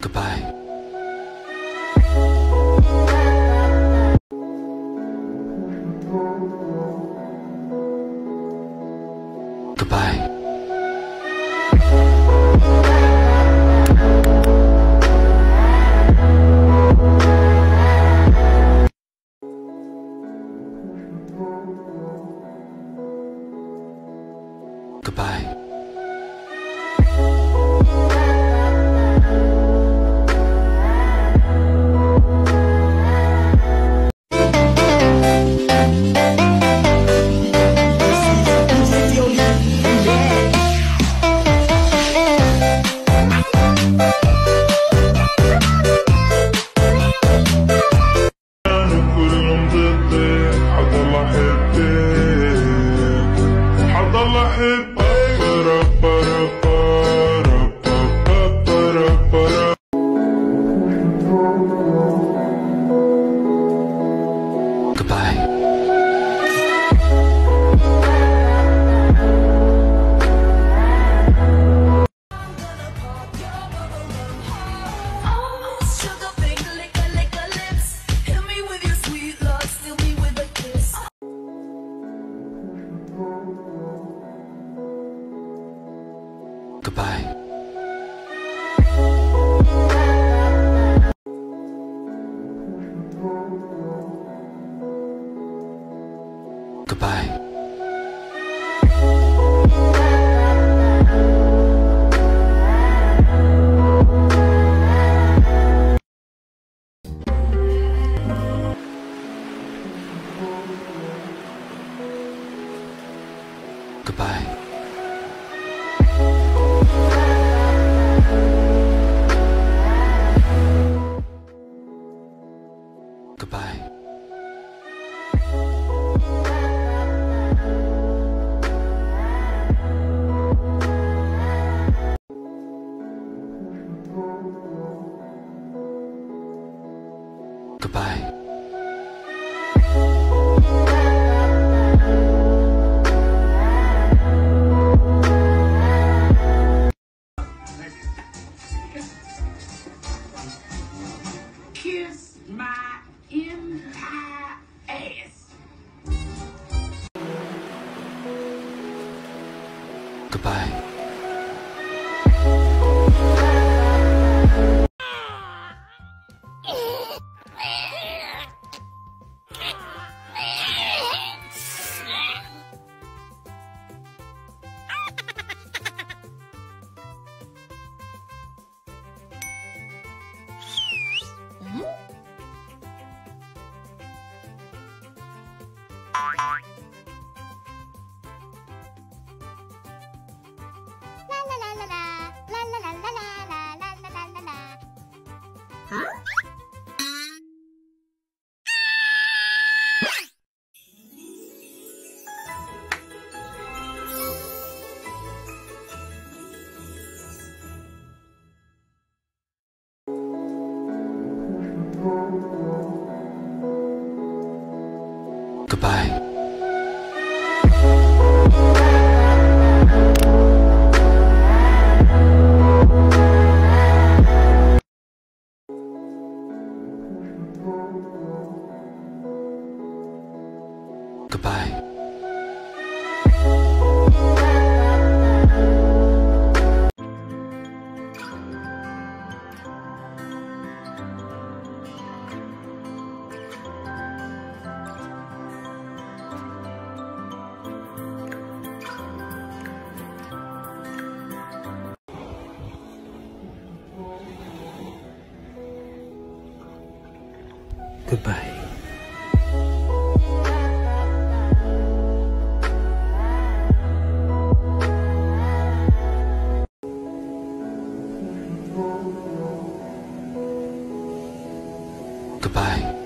Goodbye. Goodbye. Bye. Kiss my entire ass. Goodbye. Goodbye. Goodbye. Goodbye. Goodbye.